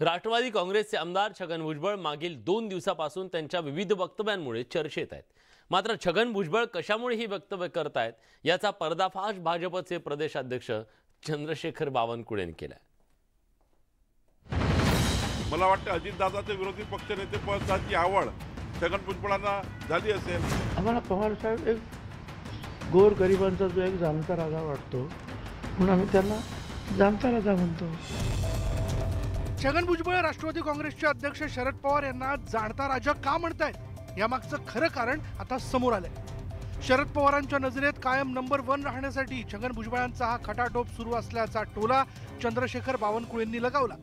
राष्ट्रवादी काँग्रेसचे आमदार छगन भुजबळ मागील दोन दिवसापासून त्यांच्या विविध वक्तव्यांमुळे चर्चेत आहेत. मात्र छगन भुजबळ कशामुळे ही वक्तव्य करतायत याचा पर्दाफाश भाजपचे प्रदेशाध्यक्ष चंद्रशेखर बावनकुळेने केलाय. मला वाटतं अजितदादाचे विरोधी पक्षनेते पदाची आवड छगन भुजबळांना झाली असेल. आम्हाला पवार साहेब एक गोर गरिबांचा जो एक जाणता राजा वाटतो म्हणून आम्ही त्यांना जाणता राजा म्हणतो. छगन भुजबळ राष्ट्रवादी काँग्रेसचे अध्यक्ष शरद पवार यांना जाणता राजा का म्हणतायत यामागचं खरं कारण आता समोर आलंय. शरद पवारांच्या नजरेत कायम नंबर वन राहण्यासाठी छगन भुजबळांचा हा खटाटोप सुरू असल्याचा टोला चंद्रशेखर बावनकुळेंनी लगावला.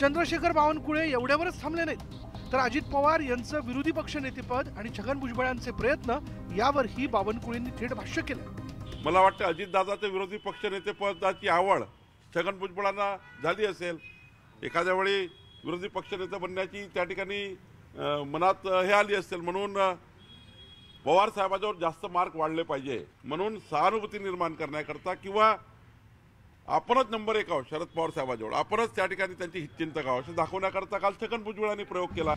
चंद्रशेखर बावनकुळे एवढ्यावरच थांबले नाहीत. तर अजित पवार यांचं विरोधी पक्षनेतेपद आणि छगन भुजबळांचे प्रयत्न यावरही बावनकुळेंनी थेट भाष्य केलं. मला वाटतं अजितदादाचं विरोधी पक्षनेते पदाची आवड छगन भुजबळांना झाली असेल. एखाद्या वेळी विरोधी पक्षनेता बनण्याची त्या ठिकाणी मनात हे आली असेल म्हणून पवार साहेबांच्यावर जास्त मार्क वाढले पाहिजे म्हणून सहानुभूती निर्माण करण्याकरता किंवा आपणच नंबर एक आहोत शरद पवार साहेबांजवळ आपणच त्या ठिकाणी त्यांची हितचिंतक आहोत असं दाखवण्याकरता काल छगन भुजबळांनी प्रयोग केला.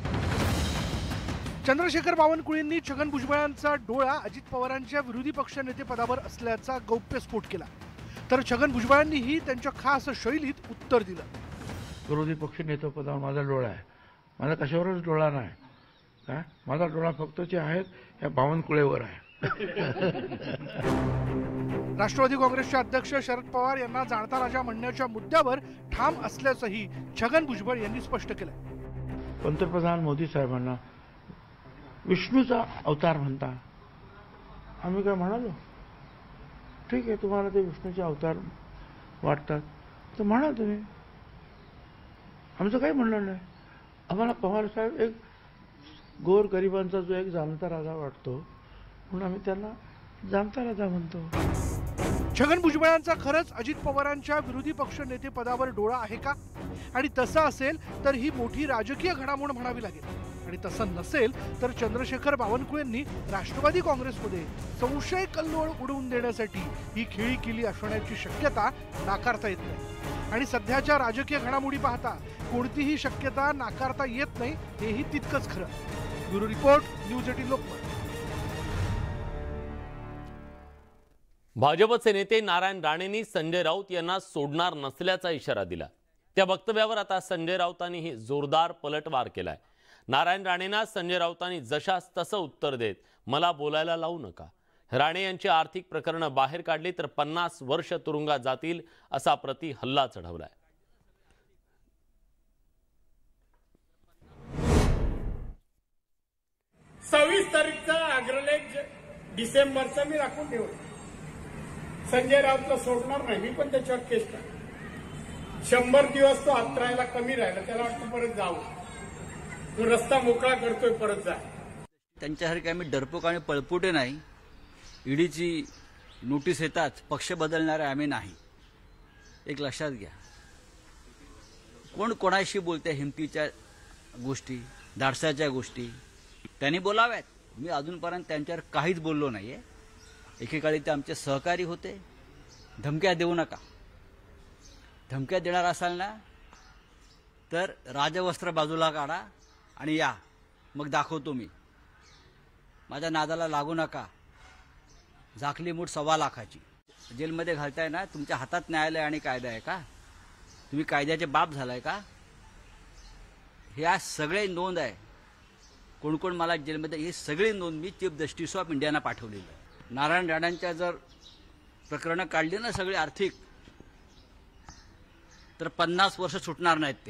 चंद्रशेखर बावनकुळेंनी छगन भुजबळांचा डोळा अजित पवारांच्या विरोधी पक्षनेतेपदावर असल्याचा गौप्यस्फोट केला. तर छगन भुजबळांनीही त्यांच्या खास शैलीत उत्तर दिलं. विरोधी पक्ष नेतेपदावर माझा डोळा आहे. माझा कशावरच डोळा नाही. काय माझा डोळा फक्त जे आहेत या बावनकुळेवर आहे. राष्ट्रवादी काँग्रेसचे अध्यक्ष शरद पवार यांना जाणता राजा म्हणण्याच्या मुद्द्यावर ठाम असल्याचंही छगन भुजबळ यांनी स्पष्ट केलं पंतप्रधान मोदी साहेबांना विष्णूचा अवतार म्हणता. आम्ही काय म्हणालो? ठीक आहे तुम्हाला ते विष्णूचे अवतार वाटतात. तर म्हणा तुम्ही. आमचं काही म्हणणं नाही. आम्हाला पवार साहेब एक गोर गरिबांचा जो एक जाणता राजा वाटतो म्हणून आम्ही त्यांना जाणता राजा म्हणतो. छगन भुजबळांचा खरंच अजित पवारांच्या विरोधी पक्ष नेते पदावर डोळा आहे का? आणि तसं असेल तर ही मोठी राजकीय घडामोड म्हणावी लागेल. आणि तसं नसेल तर चंद्रशेखर बावनकुळेंनी राष्ट्रवादी काँग्रेसमध्ये संशय कल्लोळ उडवून देण्यासाठी ही खेळी केली असण्याची शक्यता नाकारता येत नाही. आणि सध्याच्या राजकीय घडामोडी पाहता कोणतीही शक्यता नाकारता येत नाही हेही तितकंच खरं. Bureau report news eighteen Lokmat. भाजपचे नेते नारायण राणेंनी संजय राऊत यांना सोडणार नसल्याचा इशारा दिला. त्या वक्तव्यावर आता संजय राऊतांनीही जोरदार पलटवार केलाय. नारायण राणेंना संजय राऊतांनी जशास तसं उत्तर देत मला बोलायला लावू नका. राणे यांची आर्थिक प्रकरणं बाहेर काढली तर पन्नास वर्ष तुरुंगात जातील असा प्रति हल्ला चढवलाय. सव्वीस तारीखचा अग्रलेख डिसेंबरचा मी राखून ठेवलं. संजय राऊतला सोडणार नाही मी पण त्याच्यावर केस टाक शंभर दिवस तो हात राहायला कमी राहिला त्याला वाटतं परत जाऊ. तो रस्ता मोकळा करतोय परत जा. त्यांच्यासारखे आम्ही डरपोक आणि पळपुटे नाही. ईडीची नोटीस येताच पक्ष बदलणारे आम्ही नाही. एक लक्षात घ्या. कोण कोणाशी बोलते हिमतीच्या गोष्टी धाडसाच्या गोष्टी? त्यांनी बोलाव्यात. मी अजूनपर्यंत त्यांच्यावर काहीच बोललो नाहीये. एकेकाळी ते आमचे सहकारी होते. धमक्या देऊ नका. धमक्या देणार असाल ना तर राजवस्त्र बाजूला काढा. आणि या. मग दाखवतो मी. माझ्या नादाला लागू नका. झाकली मूठ सव्वा लाखाची. जेलमध्ये घालताय ना तुमच्या हातात न्यायालय आणि कायदा आहे का? तुम्ही कायद्याचे बाप झालाय का? ह्या सगळे नोंद आहे. कोण कोण मला जेलमध्ये ही सगळी नोंद मी चीफ जस्टिस ऑफ इंडियाना पाठवलेली आहे नारायण राणांच्या जर प्रकरणं काढली ना सगळी आर्थिक तर पन्नास वर्ष सुटणार नाहीत ते.